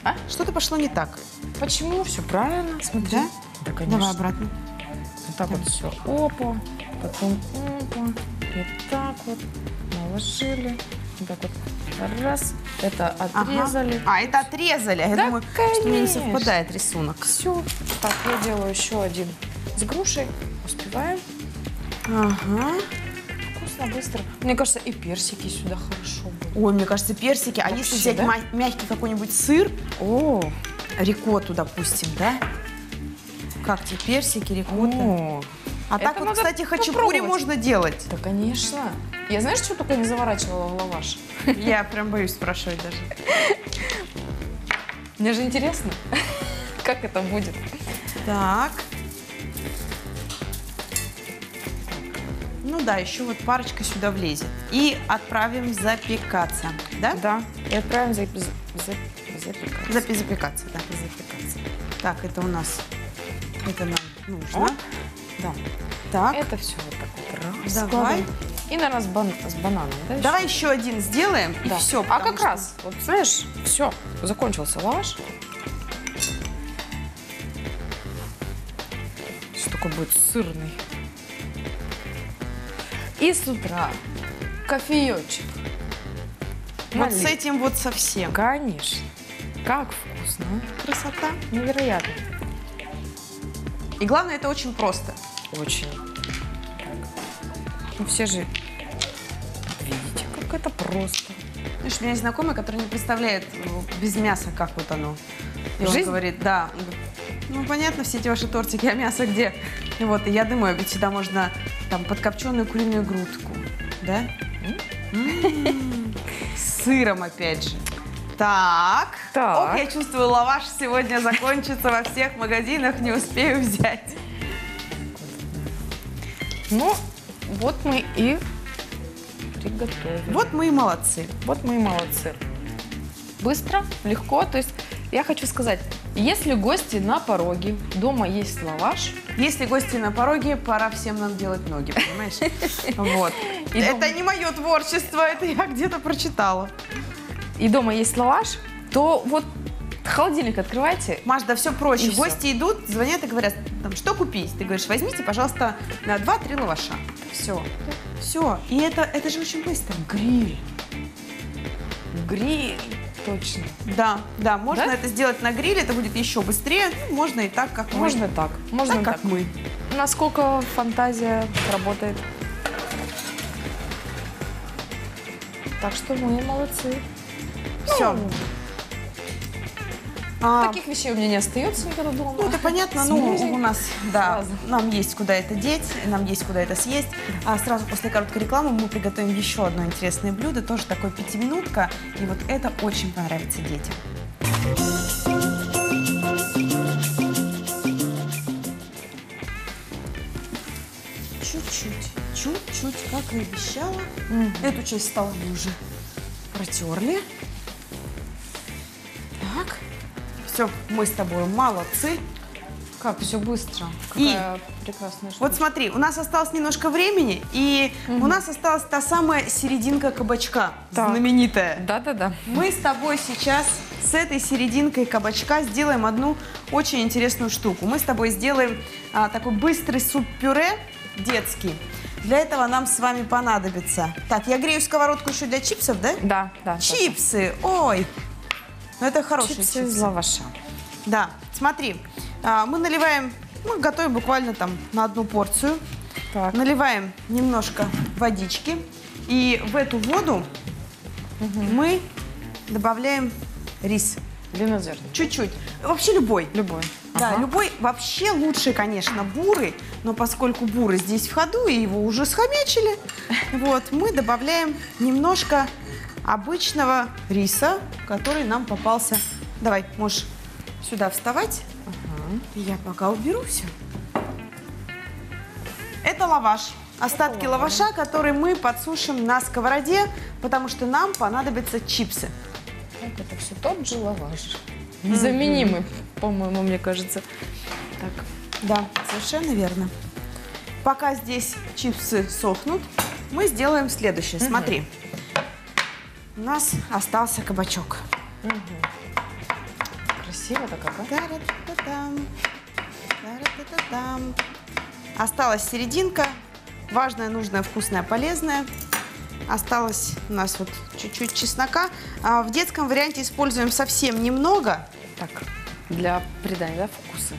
А? Что-то пошло не так. Почему? Все правильно. Смотри. Да? Да, конечно. Давай обратно. Вот так вот все. Опа. Потом опа. И так вот. Наложили. Вот так вот. Раз. Это Ага. отрезали. А, это отрезали. Я Да, думаю, что у меня не конечно. совпадает рисунок. Все. Так, я делаю еще один с грушей. Успеваем. Ага. Вкусно, быстро. Мне кажется, и персики сюда хорошо будут. Ой, мне кажется, персики. А если взять да? мягкий какой-нибудь сыр, О, рикотту, допустим, да? Как тебе персики, рикотта? о. А так вот, кстати, хачапури можно делать. Да, конечно. Я знаешь, что только не заворачивала в лаваш? Я прям боюсь спрашивать даже. Мне же интересно, как это будет. Так. Ну да, еще вот парочка сюда влезет. И отправим запекаться. Да? Да, и отправим за, за, за- запекаться. Запи- запекаться, да. Запекаться. Так, это у нас, это нам нужно. О. Да. Так, Это все вот так вот раз. Давай. складываем. И, наверное, с, бан- с бананом, да? давай еще один сделаем, и Да. все. А как раз, вот знаешь, все, закончился лаваш. Что такой будет сырный. И с утра кофеечек. Вот с этим вот совсем. Конечно. Как вкусно. а? Красота. Невероятно. И главное, это очень просто. Очень. Ну, все же видите, как это просто. Знаешь, у меня есть знакомый, который не представляет ну, без мяса, как вот оно. И он Жизнь? говорит, да. Он говорит, Ну, понятно, все эти ваши тортики, а мясо где? Вот, и я думаю, ведь сюда можно там подкопченую куриную грудку, да? С сыром, опять же. Так. Так. Ох, я чувствую, лаваш сегодня закончится во всех магазинах, не успею взять. Ну, вот мы и приготовили. Вот мы и молодцы. Вот мы и молодцы. Быстро, легко. То есть я хочу сказать, если гости на пороге, дома есть лаваш, Если гости на пороге, пора всем нам делать ноги, понимаешь? Вот. Это не мое творчество, это я где-то прочитала. и дома есть лаваш, то вот холодильник открывайте. Маш, да все проще. Гости идут, звонят и говорят, там, что купить? Ты говоришь, возьмите, пожалуйста, на 2-3 лаваша. Все. Все. И это, это же очень быстро. Гриль. Гриль. Точно. Да, да, можно Да? это сделать на гриле, это будет еще быстрее. Ну, можно и так, как мы. Можно так. Можно так, так. как мы. Насколько фантазия работает. Так что мы молодцы. Все. Ну, а, Таких вещей у меня не остается никогда дома. Ну, это понятно, Смузи. ну, у нас, да, сразу. нам есть куда это деть, нам есть куда это съесть. А сразу после короткой рекламы мы приготовим еще одно интересное блюдо, тоже такое пятиминутка, и вот это очень понравится детям. Чуть-чуть, чуть-чуть, как и обещала. Mm. Эту часть столовой уже протерли. Все, мы с тобой молодцы. Как все быстро. И- Какая прекрасная штука. Вот смотри, у нас осталось немножко времени, и у нас осталась та самая серединка кабачка, Так. знаменитая. Да-да-да. Мы с тобой сейчас с этой серединкой кабачка сделаем одну очень интересную штуку. Мы с тобой сделаем а, такой быстрый суп-пюре детский. Для этого нам с вами понадобится... Так, я грею сковородку еще для чипсов, да? Да, да. Чипсы, ой. Ну это хорошие Чипсы чипсы. из лаваша. Да, смотри, а, мы наливаем, мы готовим буквально там на одну порцию. Так. Наливаем немножко водички. И в эту воду мы добавляем рис. Длиннозерный. Чуть-чуть. Вообще любой. Любой. Да, Ага. любой. Вообще лучше, конечно, бурый. Но поскольку бурый здесь в ходу, и его уже схомячили, вот, мы добавляем немножко обычного риса, который нам попался. Давай, можешь сюда вставать. Я пока уберу все. Это лаваш. Остатки лаваша, которые мы подсушим на сковороде, потому что нам понадобятся чипсы. Это все тот же лаваш. Незаменимый, по-моему, мне кажется. Так. Да, совершенно верно. Пока здесь чипсы сохнут, мы сделаем следующее. Смотри. У нас остался кабачок. Красиво-то как, а? Тара-та-та-там. Осталась серединка. Важная, нужная, вкусная, полезная. Осталось у нас вот чуть-чуть чеснока. А в детском варианте используем совсем немного. Так, для придания, да, вкуса.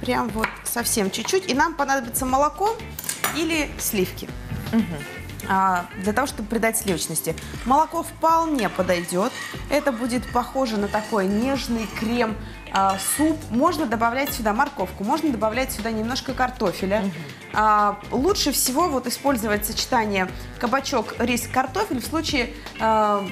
Прям вот совсем чуть-чуть. И нам понадобится молоко или сливки. А, для того, чтобы придать сливочности. Молоко вполне подойдет. Это будет похоже на такой нежный крем, а, суп. Можно добавлять сюда морковку, можно добавлять сюда немножко картофеля. А, лучше всего вот использовать сочетание кабачок, рис, картофель в случае, а,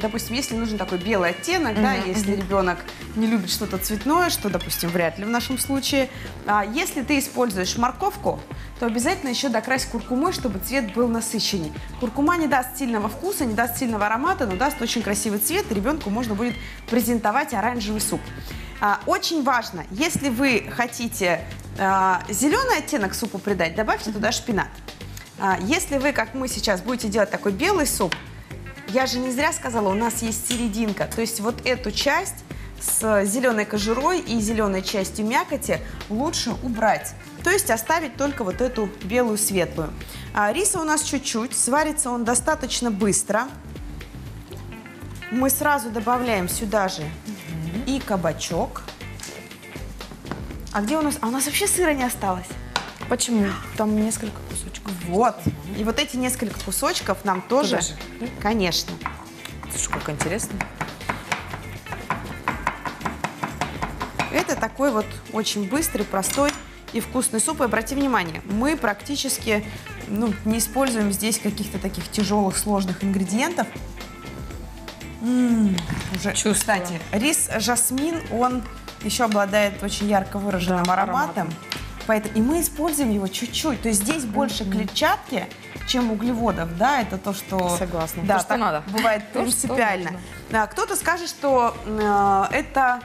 допустим, если нужен такой белый оттенок, да, если ребенок не любит что-то цветное, что, допустим, вряд ли в нашем случае. А, если ты используешь морковку, то обязательно еще докрась куркумой, чтобы цвет был насыщенней. Куркума не даст сильного вкуса, не даст сильного аромата, но даст очень красивый цвет, и ребенку можно будет презентовать оранжевый суп. А, Очень важно, если вы хотите а, зеленый оттенок супу придать, добавьте туда шпинат. А, Если вы, как мы сейчас, будете делать такой белый суп, я же не зря сказала, у нас есть серединка. То есть вот эту часть с зеленой кожурой и зеленой частью мякоти лучше убрать. То есть оставить только вот эту белую светлую. А, риса у нас чуть-чуть, сварится он достаточно быстро. Мы сразу добавляем сюда же и кабачок. А где у нас? А у нас вообще сыра не осталось. Почему? Там несколько кусочков. Вот. И вот эти несколько кусочков нам тоже, Туда же? конечно. Слушай, как интересно. Это такой вот очень быстрый, простой и вкусный суп. И обрати внимание, мы практически ну, не используем здесь каких-то таких тяжелых, сложных ингредиентов. М, уже, Чувствую. кстати, рис жасмин, он еще обладает очень ярко выраженным Да, ароматом. ароматом. Поэтому, и мы используем его чуть-чуть. То есть здесь больше клетчатки, чем углеводов. Да, это то, что... Согласна. Да, То, что надо. бывает То, что принципиально. нужно. Да, кто-то скажет, что э, это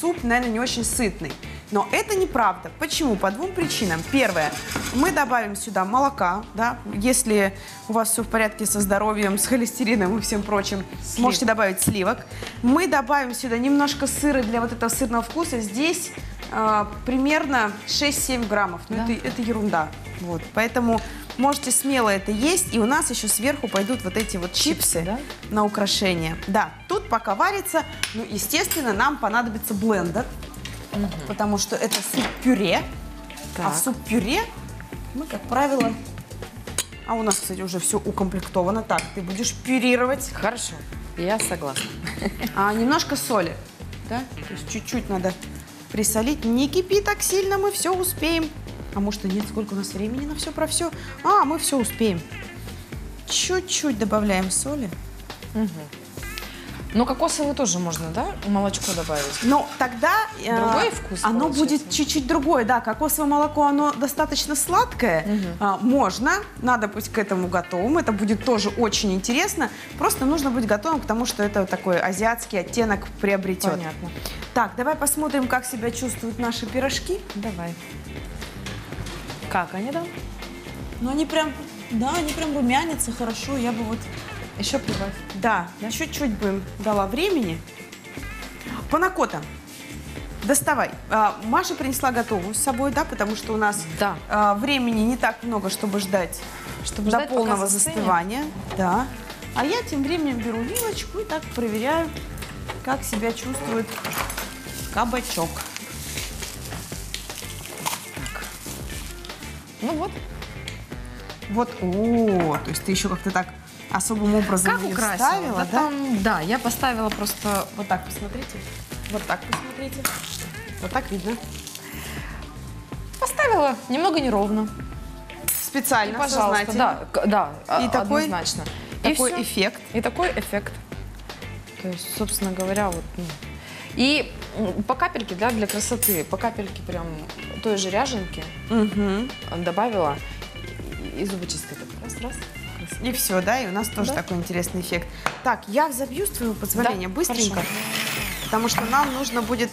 суп, наверное, не очень сытный. Но это неправда. Почему? По двум причинам. Первое. Мы добавим сюда молока, да, если у вас все в порядке со здоровьем, с холестерином и всем прочим, можете добавить сливок. Мы добавим сюда немножко сыра для вот этого сырного вкуса. Здесь э, примерно 6-7 граммов. Но Да. это, это ерунда. Вот. Поэтому можете смело это есть. И у нас еще сверху пойдут вот эти вот чипсы да? на украшение. Да, тут пока варится, ну, естественно, нам понадобится блендер, потому что это суп-пюре. А в суп-пюре мы, как правило... А у нас, кстати, уже все укомплектовано. Так, ты будешь пюрировать. Хорошо, я согласна. А, немножко соли, да? То есть чуть-чуть надо присолить. Не кипи так сильно, мы все успеем. А может и нет, сколько у нас времени на все про все? А, мы все успеем. Чуть-чуть добавляем соли. Но кокосовый тоже можно, да? Молочко добавить. Но тогда э, Другой вкус оно получается. будет чуть-чуть другое. Да, кокосовое молоко, оно достаточно сладкое. А, можно, надо быть к этому готовым. Это будет тоже очень интересно. Просто нужно быть готовым к тому, что это такой азиатский оттенок приобретет. Понятно. Так, давай посмотрим, как себя чувствуют наши пирожки. Давай. Как они там? Ну, они прям, да, они прям румянятся хорошо. Я бы вот, Еще прибавь. да, чуть-чуть бы им дала времени. Панакота. Доставай. А, Маша принесла готовую с собой, да, потому что у нас Да. а, времени не так много, чтобы ждать Чтобы до ждать, пока полного застынет. застывания. Да. А я тем временем беру вилочку и так проверяю, как себя чувствует кабачок. Ну вот. Вот, о, то есть ты еще как-то так особым образом Как украсила? вставила, да, да? там, да, я поставила просто... Вот так посмотрите. Вот так посмотрите. Вот так видно. Поставила немного неровно. Специально, И, пожалуйста, да, да, И а- такой- однозначно. И Такой всё. эффект. И такой эффект. То есть, собственно говоря, вот. ну. И по капельке, да, для красоты, по капельке прям той же ряженки Мгм. добавила и, и зубочисткой так раз, раз. красиво. И все, да, и у нас тоже Да. такой интересный эффект. Так, я забью, с твоего позволения, Да, быстренько. хорошо. Потому что нам нужно будет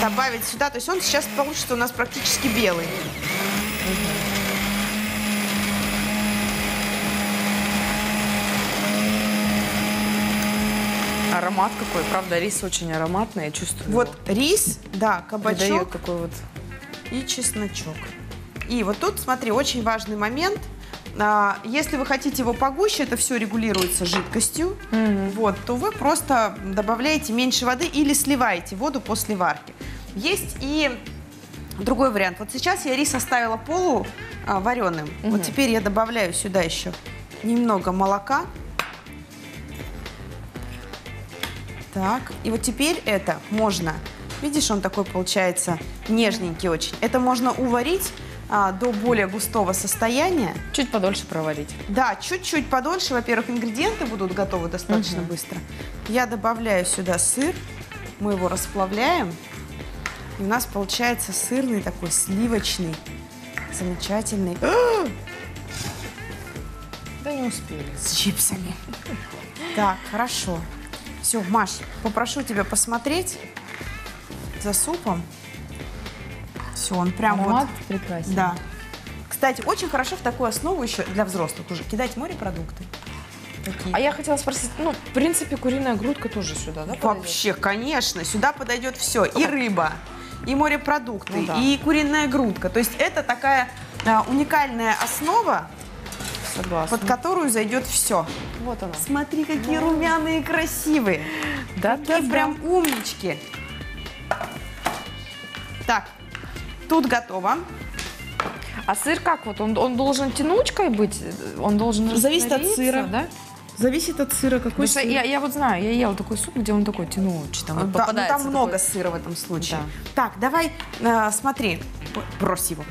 добавить сюда. То есть он сейчас получится у нас практически белый. Аромат какой, правда, рис очень ароматный, я чувствую. Вот его. рис, да, Придает кабачок такой вот. и чесночок. И вот тут, смотри, очень важный момент. А, Если вы хотите его погуще, это все регулируется жидкостью, вот, то вы просто добавляете меньше воды или сливаете воду после варки. Есть и другой вариант. Вот сейчас я рис оставила полу а, вареным. Вот теперь я добавляю сюда еще немного молока. Так, и вот теперь это можно, видишь, он такой получается нежненький очень. Это можно уварить а, до более густого состояния. Чуть подольше проварить. Да, чуть-чуть подольше. Во-первых, ингредиенты будут готовы достаточно быстро. Я добавляю сюда сыр, мы его расплавляем. И у нас получается сырный такой сливочный, замечательный, Да не успели. с чипсами. Так, хорошо. Все, Маш, попрошу тебя посмотреть за супом. Все, он прям Аромат вот... прекрасен. Да. Кстати, очень хорошо в такую основу еще для взрослых уже кидать морепродукты. Такие. А я хотела спросить, ну, в принципе, куриная грудка тоже сюда, да? подойдет? Вообще, конечно, сюда подойдет все. И рыба, и морепродукты, Ну да. и куриная грудка. То есть это такая а, уникальная основа, Согласна. под которую зайдет все. Вот она. Смотри, какие румяные и красивые. Да, Такие прям умнички. Так, тут готово. А сыр как вот? Он, он должен тянучкой быть? Он должен Зависит от сыра. да? Зависит от сыра, какой Потому что я, я вот знаю, я ела такой суп, где он такой тянучий. Там, вот Да, ну, там много такой- сыра в этом случае. Да. Так, давай, а, смотри, брось его.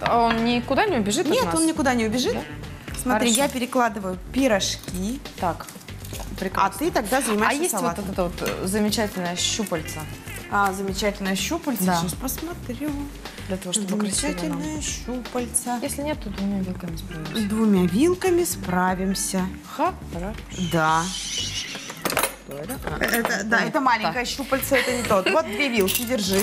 А Он никуда не убежит Нет, он никуда не убежит. Да? Смотри, Хорошо. я перекладываю пирожки, Так, а прекрасно. ты тогда А занимаешься есть вот салатом. это вот э, замечательное щупальце А, замечательное щупальце. Да. Сейчас посмотрю. для того, чтобы. Замечательное щупальце. Если нет, то двумя вилками справимся. двумя вилками справимся. Хорошо. Да. А, Это, да, это маленькое щупальце, это не тот. Вот две вилки, держи.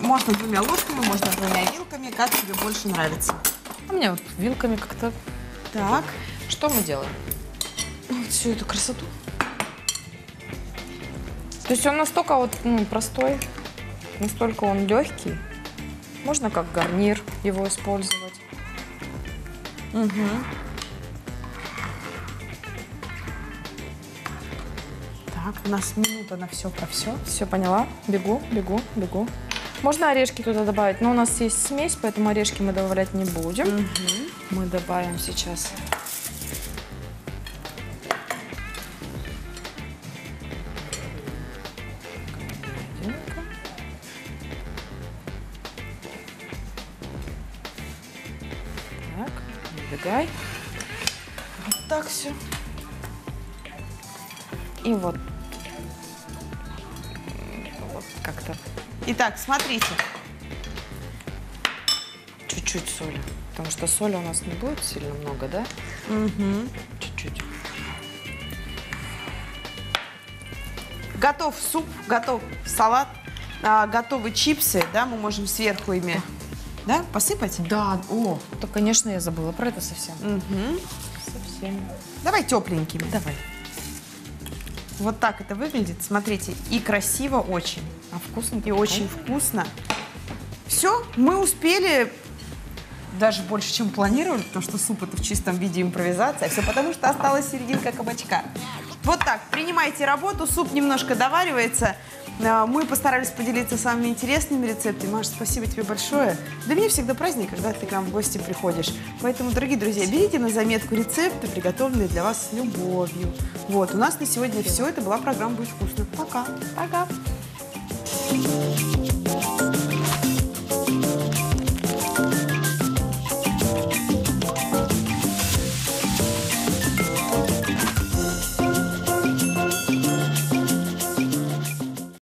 Можно двумя ложками, можно двумя вилками, как тебе больше нравится. А мне вот вилками как-то... Так, Что мы делаем? Вот всю эту красоту. То есть он настолько вот ну, простой, настолько он легкий. Можно как гарнир его использовать. так, у нас минута на все про все. Все, поняла? Бегу, бегу, бегу. Можно орешки туда добавить, но у нас есть смесь, поэтому орешки мы добавлять не будем. Мы добавим сейчас. Убегай. Так все. И вот, вот как-то Итак, смотрите. чуть-чуть соли. Потому что соли у нас не будет сильно много, да? Мгм. Чуть-чуть. Готов суп, готов салат, а, готовы чипсы, да, мы можем сверху ими, да, посыпать? Да, о, то, конечно, я забыла про это совсем. Мгм. Совсем. Давай тепленькими. Давай. Вот так это выглядит, смотрите, и красиво очень, А вкусно и очень вкусно. Все, мы успели даже больше, чем планировали, потому что суп это в чистом виде импровизация. Все потому, что осталась серединка кабачка. Вот так, принимайте работу, суп немножко доваривается. А, Мы постарались поделиться самыми интересными рецептами. Маша, спасибо тебе большое. Для меня всегда праздник, когда ты к нам в гости приходишь. Поэтому, дорогие друзья, берите на заметку рецепты, приготовленные для вас с любовью. Вот, у нас на сегодня все. Это была программа «Будет вкусно». Пока. Пока.